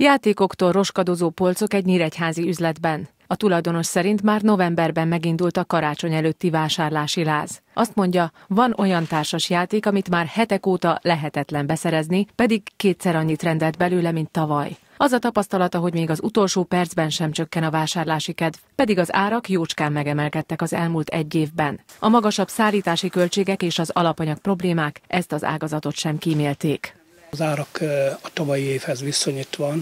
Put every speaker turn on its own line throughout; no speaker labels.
Játékoktól roskadozó polcok egy nyíregyházi üzletben. A tulajdonos szerint már novemberben megindult a karácsony előtti vásárlási láz. Azt mondja, van olyan társas játék, amit már hetek óta lehetetlen beszerezni, pedig kétszer annyit rendelt belőle, mint tavaly. Az a tapasztalata, hogy még az utolsó percben sem csökken a vásárlási kedv, pedig az árak jócskán megemelkedtek az elmúlt egy évben. A magasabb szállítási költségek és az alapanyag problémák ezt az ágazatot sem kímélték.
Az árak a tavalyi évhez viszonyítva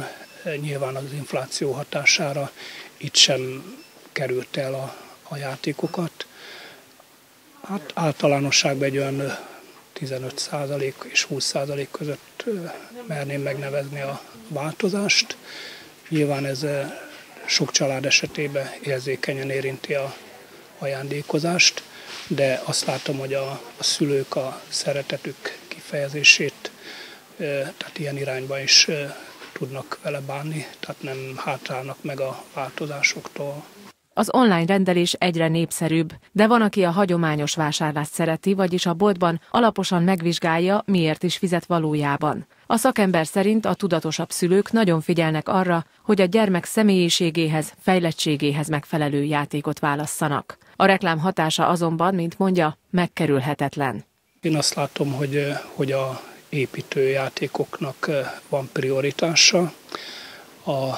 nyilván az infláció hatására itt sem került el a, a játékokat. Hát általánosságban egy olyan 15% és 20% között merném megnevezni a változást. Nyilván ez sok család esetében érzékenyen érinti a ajándékozást, de azt látom, hogy a, a szülők a szeretetük kifejezését, tehát ilyen irányba is tudnak vele bánni, tehát nem hátrálnak meg a változásoktól.
Az online rendelés egyre népszerűbb, de van, aki a hagyományos vásárlást szereti, vagyis a boltban alaposan megvizsgálja, miért is fizet valójában. A szakember szerint a tudatosabb szülők nagyon figyelnek arra, hogy a gyermek személyiségéhez, fejlettségéhez megfelelő játékot válasszanak. A reklám hatása azonban, mint mondja, megkerülhetetlen.
Én azt látom, hogy, hogy a építőjátékoknak van prioritása. A,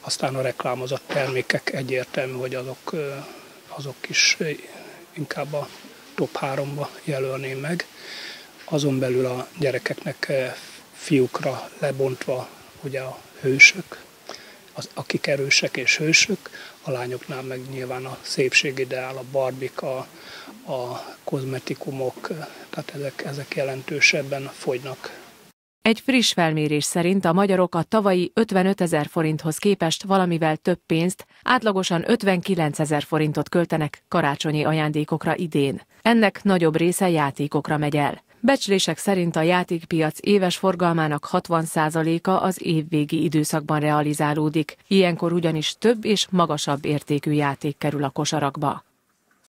aztán a reklámozott termékek egyértelmű, hogy azok, azok is inkább a top 3-ba jelölném meg. Azon belül a gyerekeknek fiúkra lebontva ugye a hősök, az, akik erősek és hősök, a lányoknál meg nyilván a szépségideál, a barbika, a kozmetikumok, tehát ezek, ezek jelentősebben fogynak.
Egy friss felmérés szerint a magyarok a tavalyi 55 ezer forinthoz képest valamivel több pénzt, átlagosan 59 ezer forintot költenek karácsonyi ajándékokra idén. Ennek nagyobb része játékokra megy el. Becslések szerint a játékpiac éves forgalmának 60%-a az évvégi időszakban realizálódik, ilyenkor ugyanis több és magasabb értékű játék kerül a kosarakba.